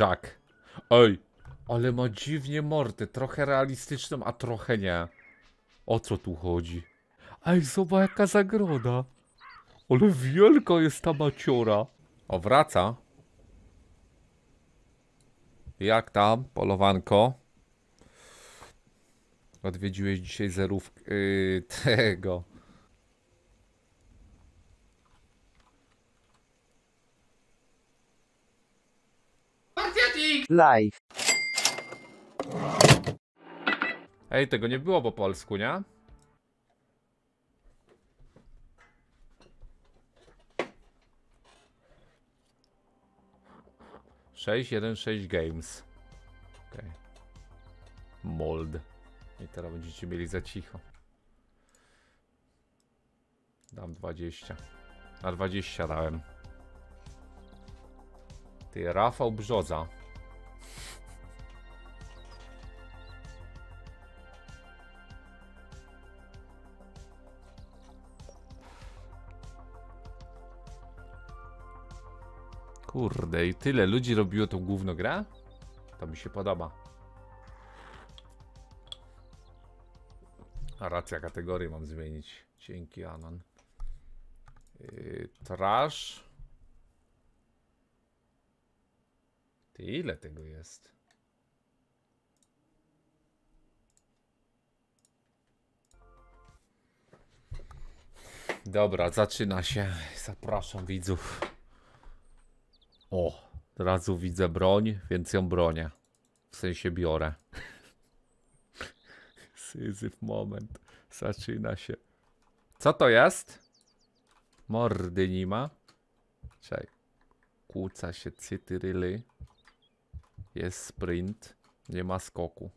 Jack. Ej, ale ma dziwnie mordę. Trochę realistyczną, a trochę nie. O co tu chodzi? Ej, zobacz jaka zagroda. Ale wielka jest ta maciora. O, wraca. Jak tam, polowanko? Odwiedziłeś dzisiaj zerówkę yy, tego. Live. Ej, tego nie było po polsku, nie? Sześć, jeden, sześć games. Okej. Mold. I teraz będziecie mieli za cicho. Dam 20. Na 20 dałem. Ty, Rafał Brzoza. Kurde, i tyle ludzi robiło tą główną grę? To mi się podoba. A racja, kategorię mam zmienić. Dzięki, Anon. Yy, trash. Ty, ile tego jest? Dobra, zaczyna się. Zapraszam widzów. O, od razu widzę broń, więc ją bronię. W sensie biorę. Syzyf moment. Zaczyna się. Co to jest? Mordy nie ma. Czekaj. Kłóca się cytyryly. Jest sprint. Nie ma skoku.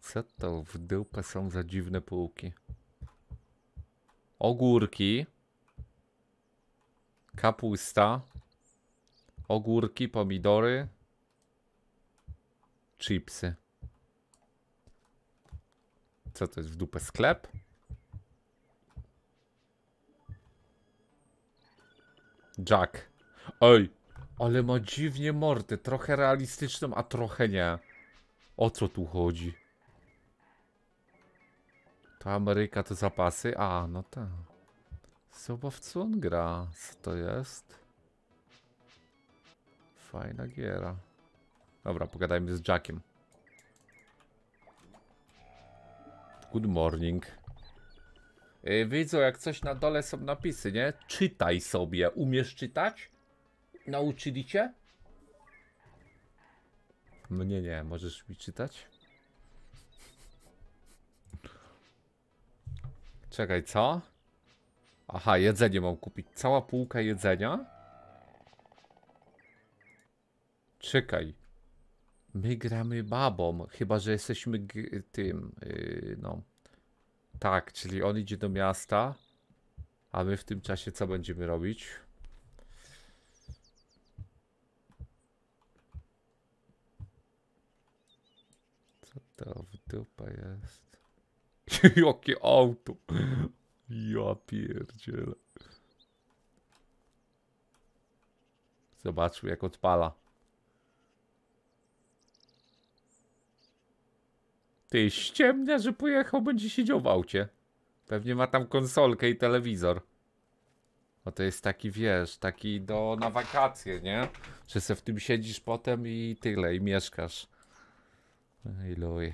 Co to w dupę są za dziwne półki? Ogórki. Kapusta. Ogórki, pomidory. Chipsy. Co to jest w dupę sklep? Jack. Ej, ale ma dziwnie mordę. Trochę realistyczną, a trochę nie. O co tu chodzi? To Ameryka to zapasy? A, no tak. Zobacz co on gra. Co to jest? Fajna giera. Dobra, pogadajmy z Jackiem. Good morning. Yy, widzą, jak coś na dole są napisy, nie? Czytaj sobie. Umiesz czytać? Nauczyli cię? Mnie nie. Możesz mi czytać? Czekaj, co? Aha, jedzenie mam kupić. Cała półka jedzenia? Czekaj. My gramy babą, chyba że jesteśmy tym, yy, no. Tak, czyli on idzie do miasta, a my w tym czasie co będziemy robić? Co to w dupę jest? Jakie auto! Ja pierdzielę. Zobaczmy jak odpala. Ty ściemnia, że pojechał, będzie siedział w aucie. Pewnie ma tam konsolkę i telewizor. Bo to jest taki, wiesz, taki do na wakacje, nie? Że se w tym siedzisz potem i tyle, i mieszkasz. Ej, luj.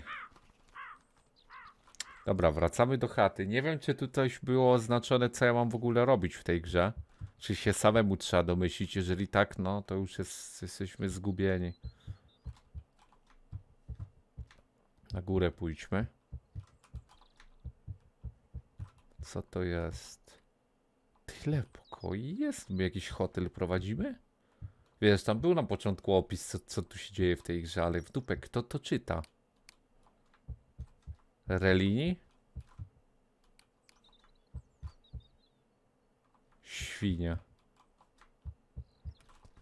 Dobra, wracamy do chaty. Nie wiem, czy tu coś było oznaczone, co ja mam w ogóle robić w tej grze. Czy się samemu trzeba domyślić? Jeżeli tak, no to już jest, jesteśmy zgubieni. Na górę pójdźmy. Co to jest? Tyle pokoi jest? My jakiś hotel prowadzimy? Wiesz, tam był na początku opis, co, co tu się dzieje w tej grze, ale w dupę, kto to czyta? Relini? Świnia.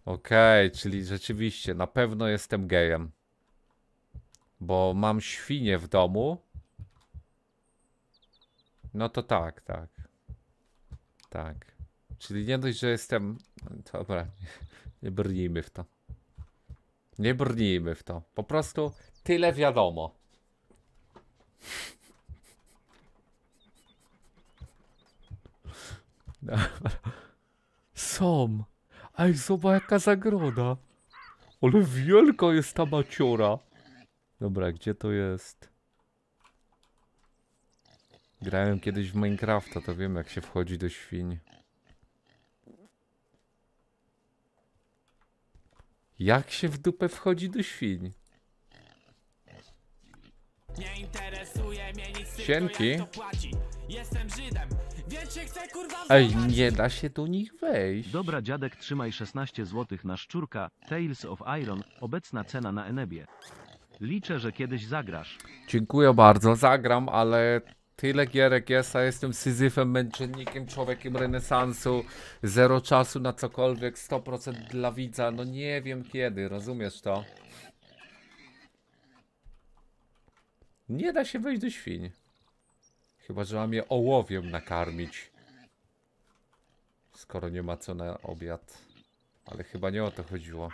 Okej, czyli rzeczywiście, na pewno jestem gejem. Bo mam świnię w domu. No to tak, tak. Tak. Czyli nie dość, że jestem... Dobra, nie brnijmy w to. Nie brnijmy w to. Po prostu tyle wiadomo. Są. Ej, zobacz jaka zagroda. Ale wielka jest ta maciora. Dobra, gdzie to jest? Grałem kiedyś w Minecrafta, to wiem jak się wchodzi do świń. Jak się w dupę wchodzi do świń? Nie interesuje mnie nic Sienki. Ej, nie da się do nich wejść. Dobra dziadek trzymaj 16 zł na szczurka, Tales of Iron, obecna cena na Enebie. Liczę, że kiedyś zagrasz. Dziękuję bardzo, zagram, ale tyle gierek jest, a jestem syzyfem, męczennikiem, człowiekiem renesansu, zero czasu na cokolwiek, 100% dla widza, no nie wiem kiedy, rozumiesz to? Nie da się wejść do świń. Chyba, że mam je ołowiem nakarmić. Skoro nie ma co na obiad. Ale chyba nie o to chodziło.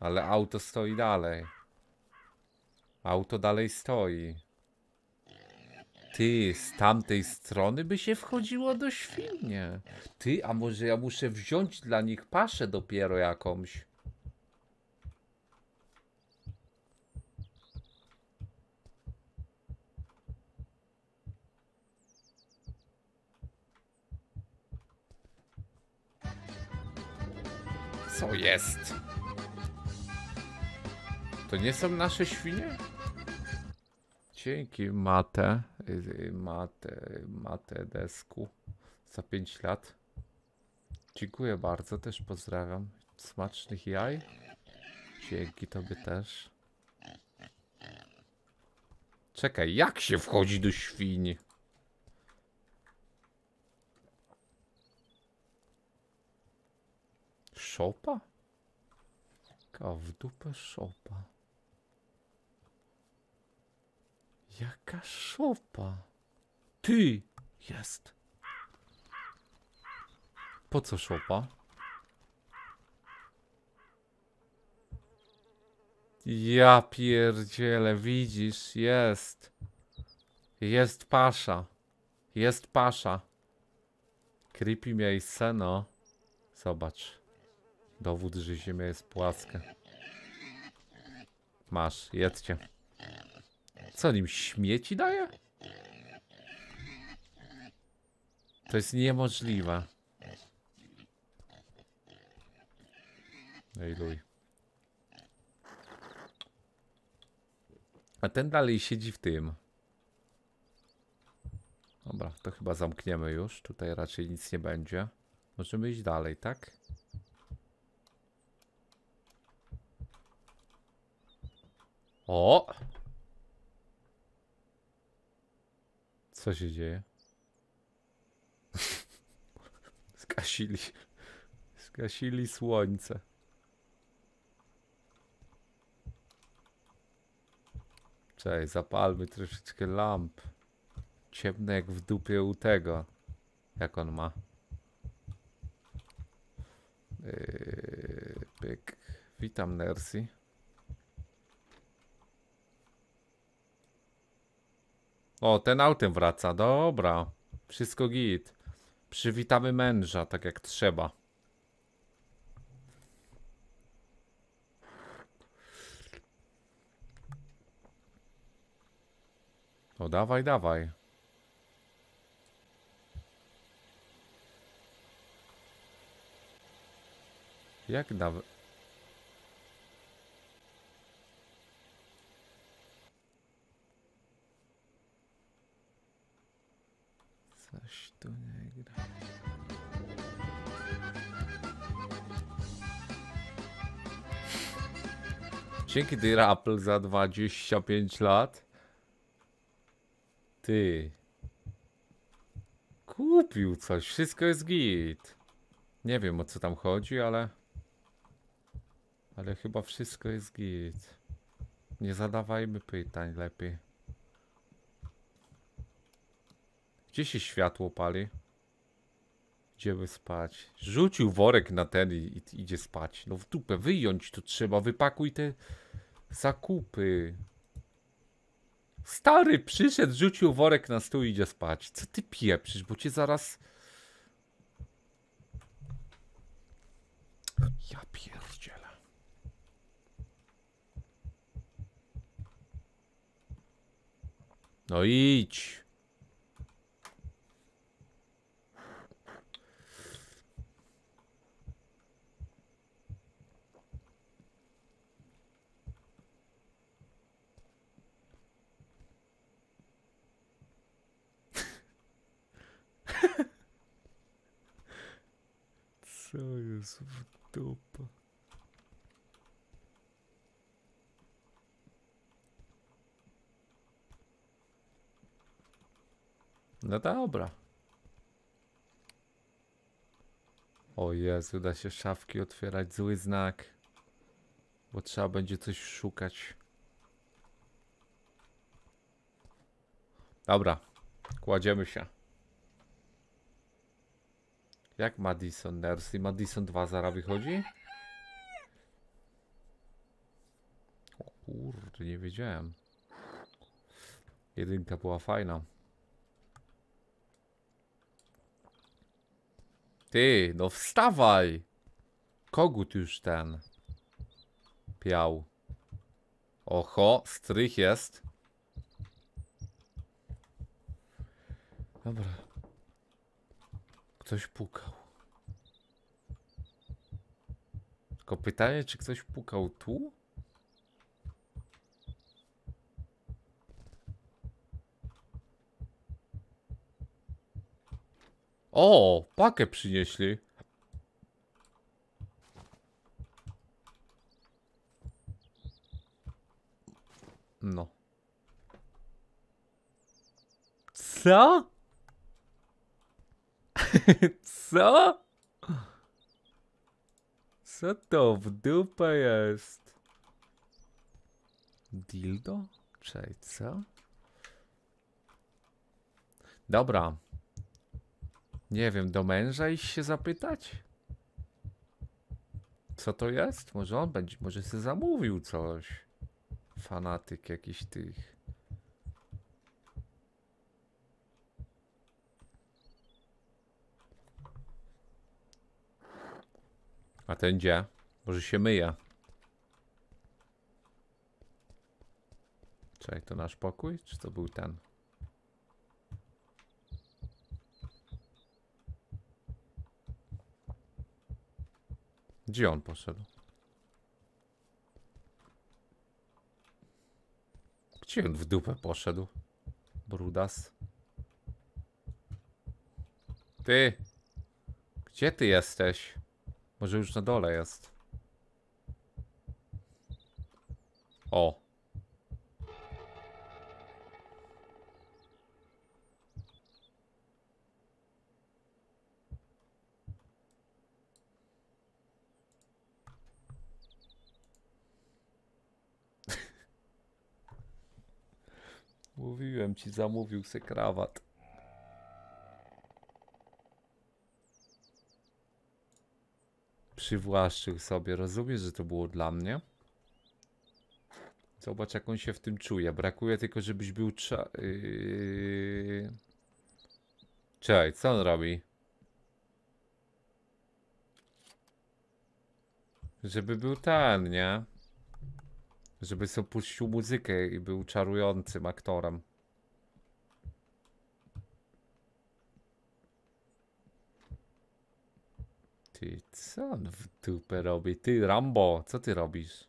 Ale auto stoi dalej. Auto dalej stoi. Ty, z tamtej strony by się wchodziło do świnie. Ty, a może ja muszę wziąć dla nich paszę dopiero jakąś. Co jest? To nie są nasze świnie? Dzięki Mate, y, Mate, Mate Desku za 5 lat. Dziękuję bardzo, też pozdrawiam. Smacznych jaj. Dzięki tobie też. Czekaj, jak się wchodzi do świni? Szopa? Ka w dupę szopa. Jaka szopa? Ty! Jest. Po co szopa? Ja pierdzielę, widzisz, jest. Jest pasza. Jest pasza. Creepy miejsce, no. Zobacz. Dowód, że ziemia jest płaska. Masz, jedzcie. Co nim śmieci daje? To jest niemożliwe. Ej, luj. A ten dalej siedzi w tym. Dobra, to chyba zamkniemy już. Tutaj raczej nic nie będzie. Możemy iść dalej, tak? O! Co się dzieje? Zgasili. Zgasili słońce. Cześć, zapalmy troszeczkę lamp. Ciemne jak w dupie u tego. Jak on ma? Yy, pyk. Witam, Nersi. O, ten autem wraca. Dobra. Wszystko git. Przywitamy męża, tak jak trzeba. O, dawaj, dawaj. Jak nawet... Dzięki Dear Apple za 25 lat. Ty. Kupił coś, wszystko jest git. Nie wiem o co tam chodzi, ale... Ale chyba wszystko jest git. Nie zadawajmy pytań lepiej. Gdzie się światło pali? Idziemy spać. Rzucił worek na ten i, i idzie spać. No w dupę, wyjąć to trzeba. Wypakuj te Zakupy. Stary przyszedł, rzucił worek na stół i idzie spać. Co ty pieprzysz, bo cię zaraz... Ja pierdzielę. No idź. Co jest w dupę? No dobra. O Jezu, da się szafki otwierać, zły znak. Bo trzeba będzie coś szukać. Dobra, kładziemy się. Jak Madison Nurse? Madison 2 zara wychodzi? O kurde, nie wiedziałem. Jedynka była fajna. Ty, no wstawaj! Kogut już ten. Piał. Oho, strych jest. Dobra. Ktoś pukał. Tylko pytanie, czy ktoś pukał tu? O, pakę przynieśli. No. Co? Co? Co to w dupę jest? Dildo? Czej, co? Dobra. Nie wiem, do męża iść się zapytać? Co to jest? Może on będzie, może sobie zamówił coś. Fanatyk jakiś tych. A ten gdzie? Może się myje. Czekaj, to nasz pokój? Czy to był ten? Gdzie on poszedł? Gdzie on w dupę poszedł? Brudas. Ty! Gdzie ty jesteś? Może już na dole jest. O. Mówiłem ci, zamówił se krawat. Przywłaszczył sobie. Rozumiesz, że to było dla mnie? Zobacz, jak on się w tym czuje. Brakuje tylko, żebyś był cza... Yy... Czekaj, co on robi? Żeby był ten, nie? Żeby sobie puścił muzykę i był czarującym aktorem. Ty, co on w dupę robi? Ty, Rambo, co ty robisz?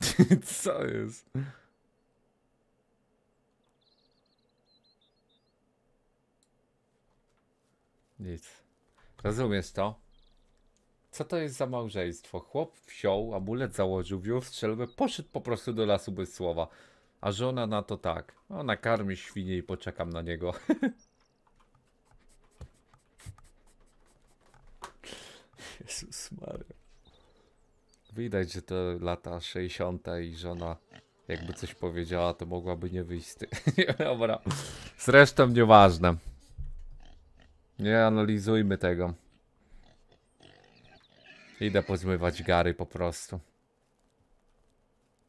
co jest? Nic. Rozumiesz to? Co to jest za małżeństwo? Chłop wsiął, amulet założył, wziął strzelbę, poszedł po prostu do lasu bez słowa. A żona na to tak. Ona karmi świnie i poczekam na niego. Jezus Maria. Widać, że to lata 60. i żona jakby coś powiedziała, to mogłaby nie wyjść z ty. Dobra. Zresztą nieważne. Nie analizujmy tego. Idę pozmywać gary po prostu.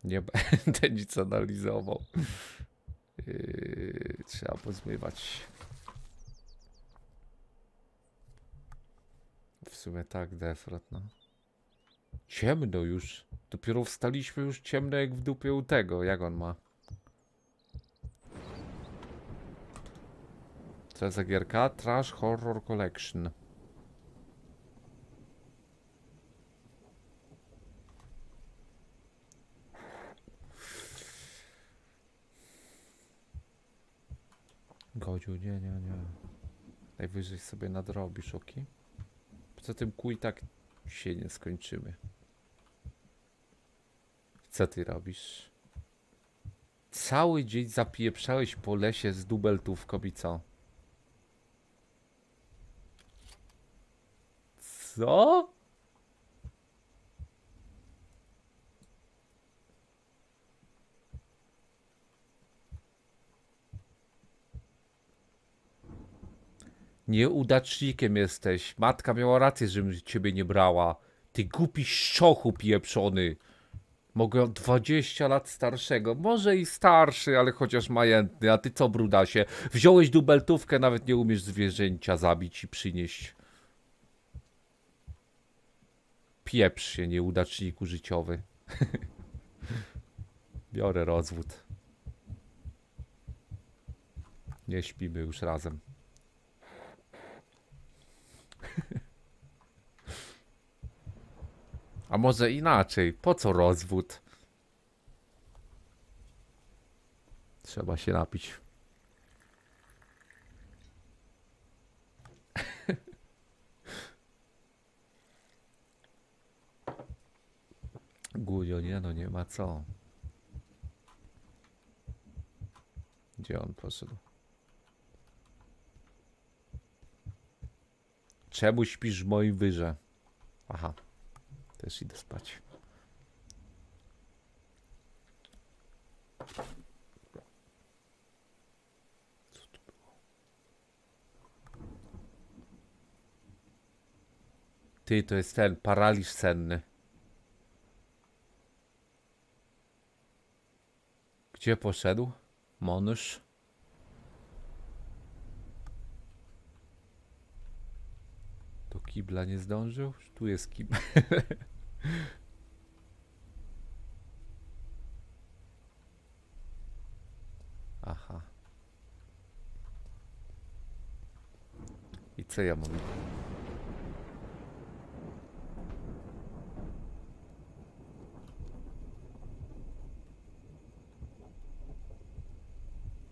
Nie będę nic analizował. Yy, trzeba pozmywać. W sumie tak, Defrot, no. Ciemno już. Dopiero wstaliśmy już ciemno jak w dupie u tego. Jak on ma? Co za gierka? Trash Horror Collection. Godziu, nie, nie, nie. Najwyżej sobie nadrobisz, ok? Poza tym i tak się nie skończymy. Co ty robisz? Cały dzień zapieprzałeś po lesie z dubeltówką i co? Co? Nieudacznikiem jesteś. Matka miała rację, żebym ciebie nie brała. Ty głupi szczochu pieprzony. Mogę 20 lat starszego, może i starszy, ale chociaż majętny. A ty co, brudasie? Wziąłeś dubeltówkę, nawet nie umiesz zwierzęcia zabić i przynieść. Pieprz się, nieudaczniku życiowy. Biorę rozwód. Nie śpimy już razem. A może inaczej? Po co rozwód? Trzeba się napić. Gudio, nie no, nie ma co. Gdzie on poszedł? Czemu śpisz w moim wyrze? Aha. Też idę spać. Ty, to jest ten paraliż senny. Gdzie poszedł? Monysz? Do kibla nie zdążył? Tu jest kibel. Aha. I co ja mówię?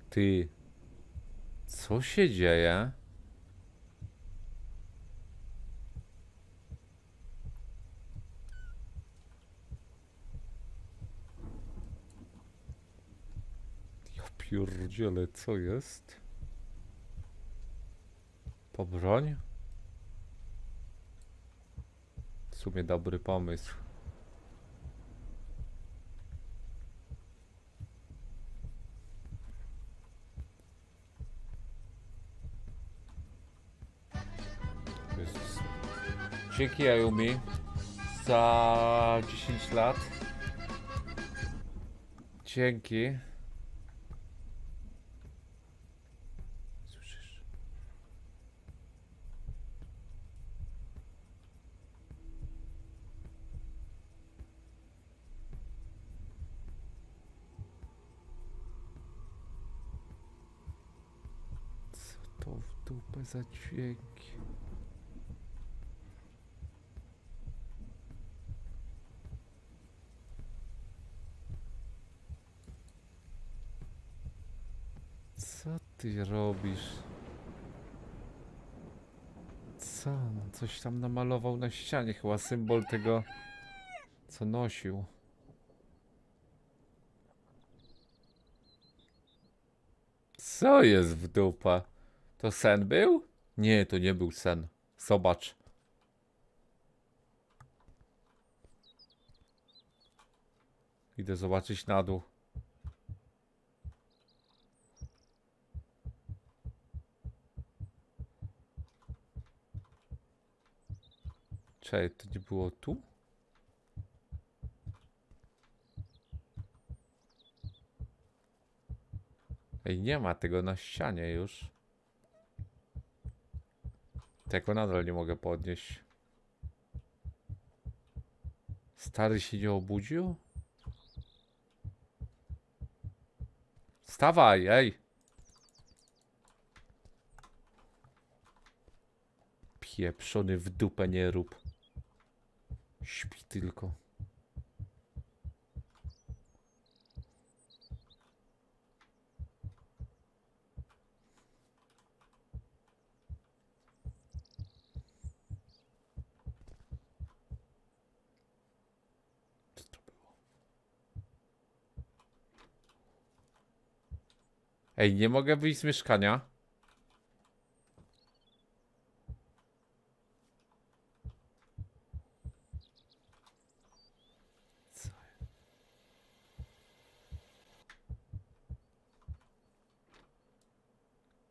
Ty. Co się dzieje? Ja pierdzielę, co jest? Po broń? W sumie dobry pomysł. Jezus. Dzięki Ayumi za 10 lat. Dzięki. Co ty robisz? Co? Coś tam namalował na ścianie, chyba symbol tego, co nosił. Co jest w dupa? To sen był? Nie, to nie był sen. Zobacz. Idę zobaczyć na dół. Czekaj, to nie było tu? Ej, nie ma tego na ścianie już. Tego nadal nie mogę podnieść. Stary się nie obudził? Stawaj, ej! Pieprzony w dupę nie rób. Śpi tylko. Ej, nie mogę wyjść z mieszkania.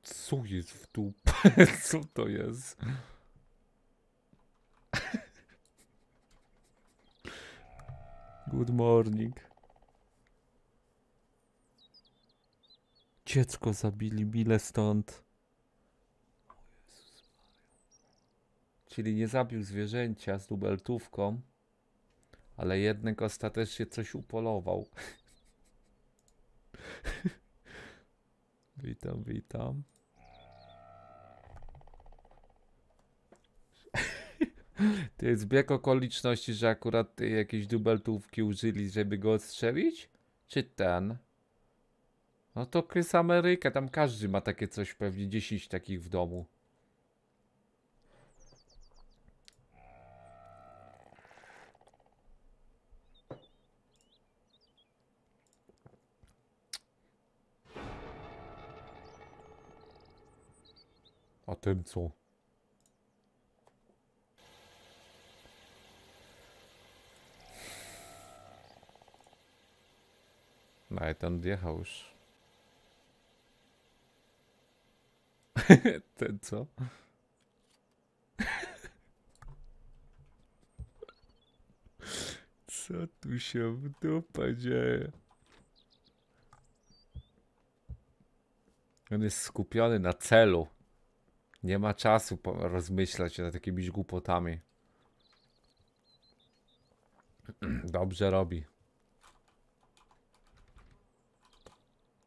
Co? Jest w dupę? Co to jest? Good morning. Dziecko zabili, bile stąd. Czyli nie zabił zwierzęcia z dubeltówką, ale jednak ostatecznie coś upolował. witam, witam. To jest zbieg okoliczności, że akurat jakieś dubeltówki użyli, żeby go odstrzelić? Czy ten? No to Krys Ameryka, tam każdy ma takie coś, pewnie 10 takich w domu. A tym co? Nawet on odjechał już. Ten co? Co tu się w dupę dzieje? On jest skupiony na celu. Nie ma czasu rozmyślać nad jakimiś głupotami. Dobrze robi.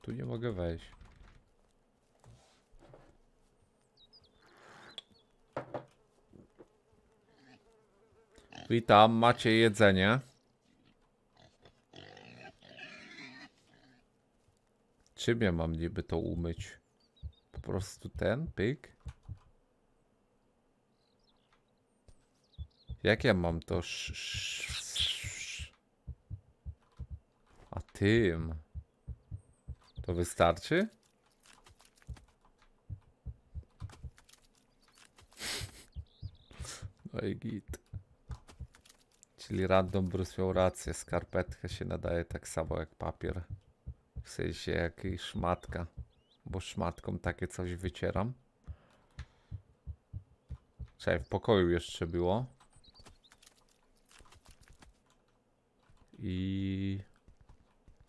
Tu nie mogę wejść. Witam, macie jedzenie? Czym ja mam niby to umyć? Po prostu ten, pyk? Jak ja mam to. A tym. To wystarczy? No i git. Czyli random Bruce miał rację, skarpetkę się nadaje tak samo jak papier. W sensie jak i szmatka. Bo szmatką takie coś wycieram. Czekaj, w pokoju jeszcze było. I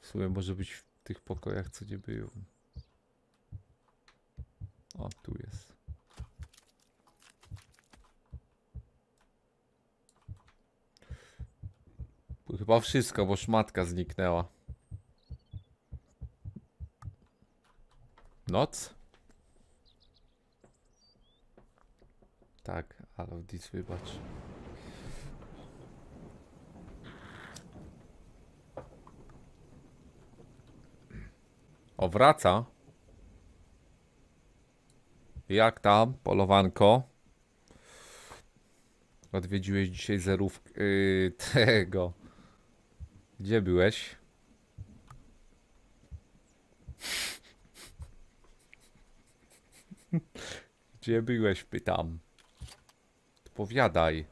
w sumie może być w tych pokojach, co nie było. O, tu jest. Tu Chyba wszystko, bo szmatka zniknęła. Noc? Tak, ale dis wybacz. O, wraca. Jak tam, polowanko? Odwiedziłeś dzisiaj zerówkę yy, tego. Gdzie byłeś? Gdzie byłeś, pytam. Odpowiadaj.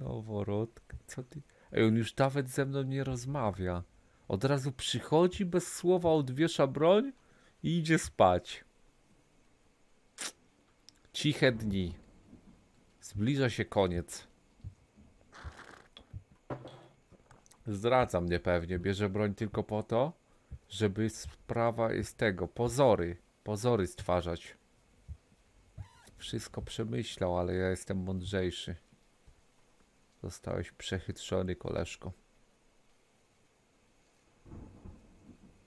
Noworodka, co ty? Ej, on już nawet ze mną nie rozmawia. Od razu przychodzi, bez słowa odwiesza broń i idzie spać. Ciche dni. Zbliża się koniec. Zdradza mnie pewnie. Bierze broń tylko po to, żeby sprawa jest tego. Pozory. Pozory stwarzać. Wszystko przemyślał, ale ja jestem mądrzejszy. Zostałeś przechytrzony, koleżko.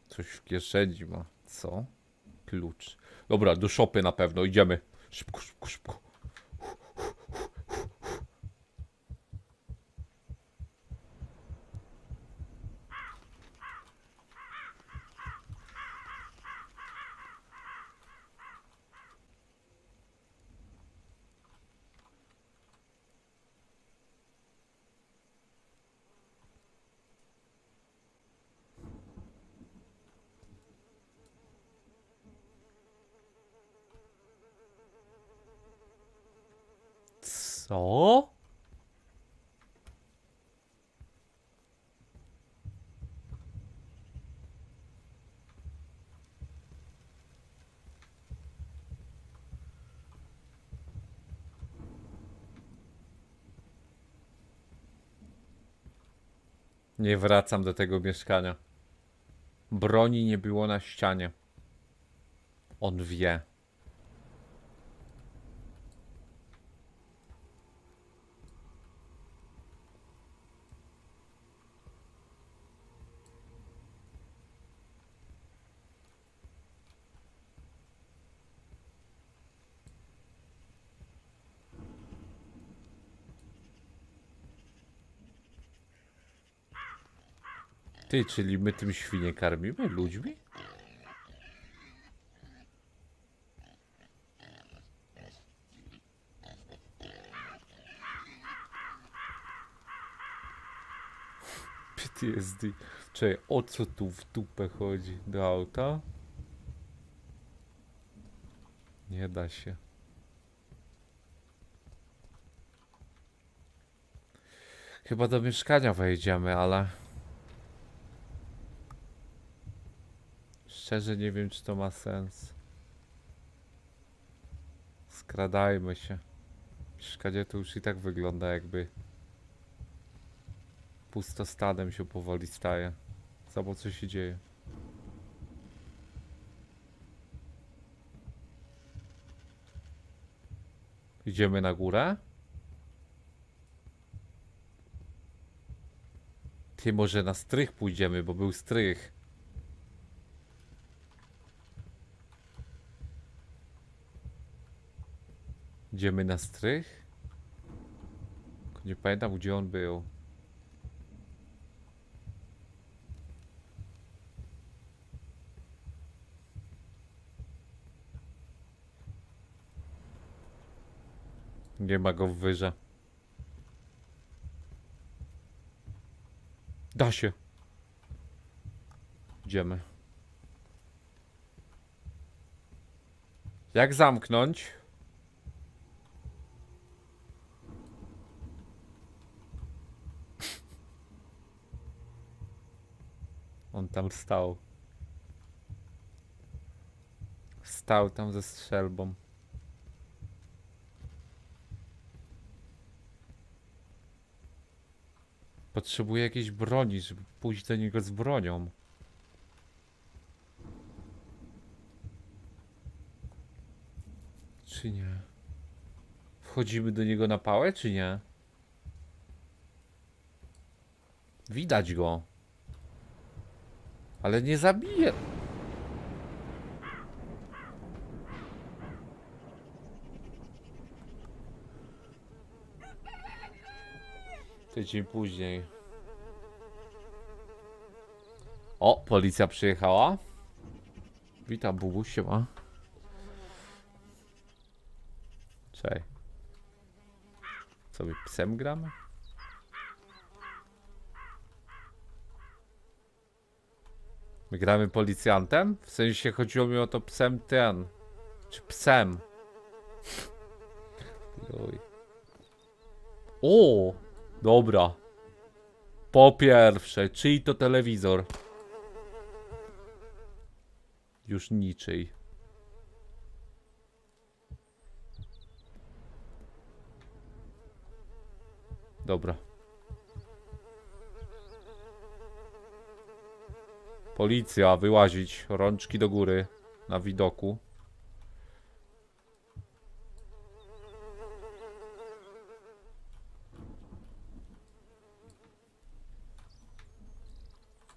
Coś w kieszeni ma. Co? Klucz. Dobra, do szopy na pewno. Idziemy. Szybko, szybko, szybko. Co? Nie wracam do tego mieszkania. Broni nie było na ścianie. On wie. Ty, czyli my tym świnie karmimy ludźmi? PTSD. Czekaj, o co tu w dupę chodzi? Do auta? Nie da się. Chyba do mieszkania wejdziemy, ale... Szczerze nie wiem, czy to ma sens. Skradajmy się. Mieszkanie to już i tak wygląda jakby pustostanem się powoli staje. Zobacz co się dzieje. Idziemy na górę? Ty może na strych pójdziemy, bo był strych. Idziemy na strych? Nie pamiętam gdzie on był. Nie ma go w wyrze. Da się. Idziemy. Jak zamknąć? On tam stał. Stał tam ze strzelbą. Potrzebuję jakiejś broni, żeby pójść do niego z bronią. Czy nie? Wchodzimy do niego na pałę, czy nie? Widać go. Ale nie zabije. Tydzień później. O, policja przyjechała. Witam, Bubuś, się ma. Cześć. Co my psem gramy? My gramy policjantem? W sensie chodziło mi o to psem ten. Czy psem? O! Dobra. Po pierwsze, czyj to telewizor? Już niczyj. Dobra. Policja, wyłazić, rączki do góry, na widoku.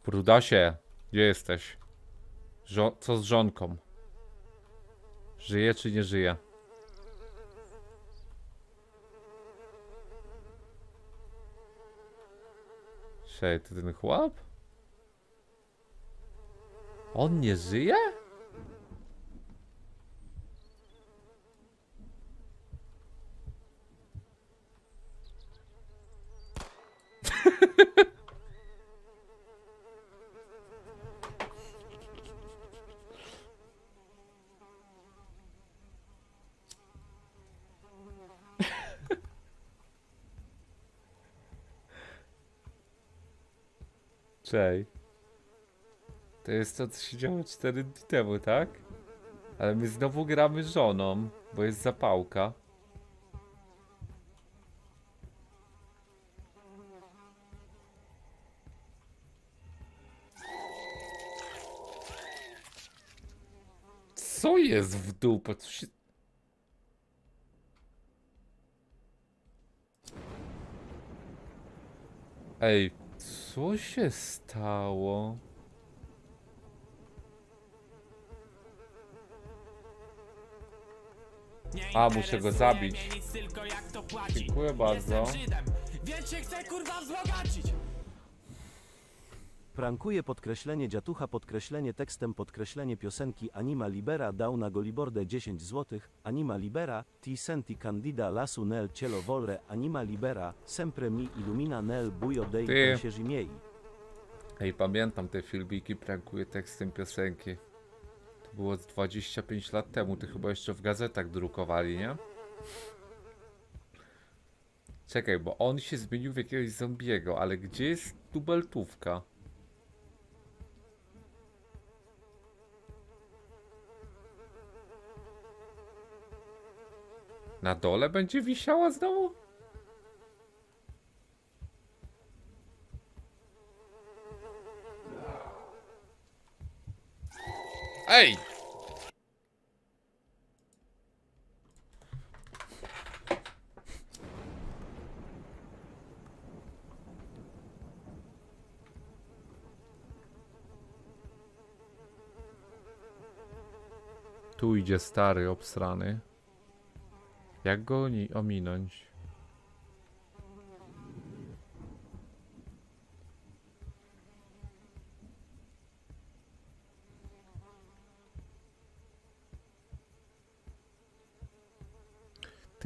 Brudasie, gdzie jesteś? Żo co z żonką? Żyje czy nie żyje? Czekaj, to ten chłop? On nie żyje? Czej. To jest to, co się działo 4 dni temu, tak? Ale my znowu gramy żoną, bo jest zapałka. Co jest w dupę? Co się... Ej, co się stało? A, muszę go zabić. Dziękuję bardzo. Więc się chcę kurwa wzbogacić. Prankuje podkreślenie dziatucha podkreślenie tekstem podkreślenie piosenki Anima Libera dał na Golibordę 10 zł. Anima Libera, ti senti candida lasu nel cielo volre Anima Libera, sempre mi illumina nel buio dei Ty. miei. Ej, pamiętam te filmiki, prankuje tekstem piosenki. To było z 25 lat temu, to chyba jeszcze w gazetach drukowali, nie? Czekaj, bo on się zmienił w jakiegoś zombiego, ale gdzie jest dubeltówka? Na dole będzie wisiała znowu? Ej! Tu idzie stary obsrany. Jak go ominąć?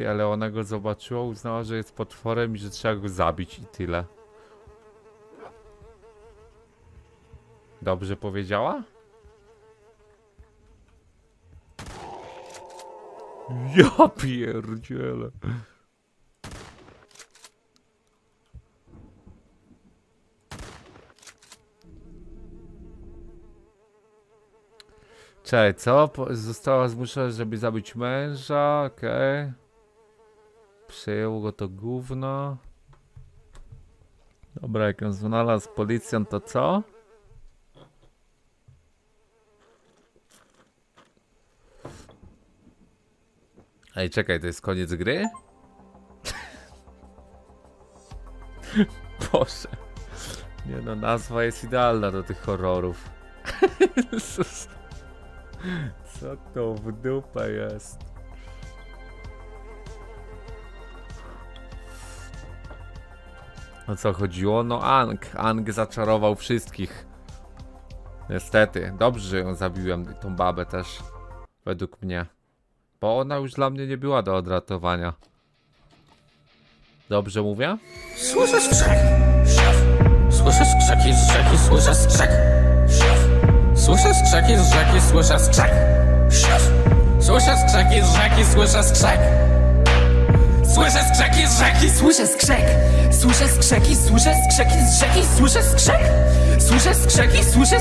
Ale ona go zobaczyła, uznała, że jest potworem i że trzeba go zabić i tyle. Dobrze powiedziała? Ja pierdzielę. Czekaj, co? Została zmuszona, żeby zabić męża, okej. Przyjęło go to gówno. Dobra, jak ją znalazł policjant, to co? Ej, czekaj, to jest koniec gry? Boże. Nie no, nazwa jest idealna do tych horrorów. Co to w dupę jest? O co chodziło? No Ang. Ang zaczarował wszystkich. Niestety. Dobrze, że ją zabiłem, tą babę też. Według mnie. Bo ona już dla mnie nie była do odratowania. Dobrze mówię? Słyszę skrzek. Słyszę skrzeki z rzeki, słyszę skrzek. Słyszę skrzeki z rzeki, słyszę skrzek. Słyszę skrzeki z rzeki, słyszę skrzek. Słyszę skrzeki z rzeki, Słyszę skrzek, słyszę skrzeki, słyszę skrzeki z rzeki, słyszę skrzek, słyszę skrzeki, słyszę